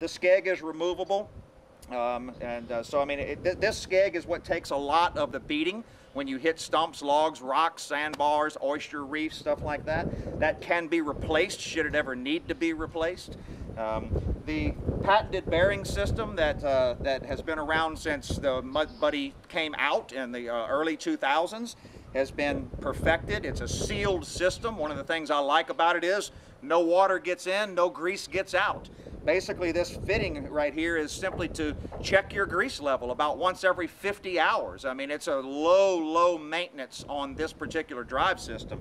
The skeg is removable. Um, and uh, so, I mean, it, th- this skeg is what takes a lot of the beating when you hit stumps, logs, rocks, sandbars, oyster reefs, stuff like that. That can be replaced should it ever need to be replaced. Um, the patented bearing system that, uh, that has been around since the Mud Buddy came out in the uh, early 2000s has been perfected. It's a sealed system. One of the things I like about it is no water gets in, no grease gets out. Basically, this fitting right here is simply to check your grease level about once every 50 hours. I mean, it's a low, low maintenance on this particular drive system.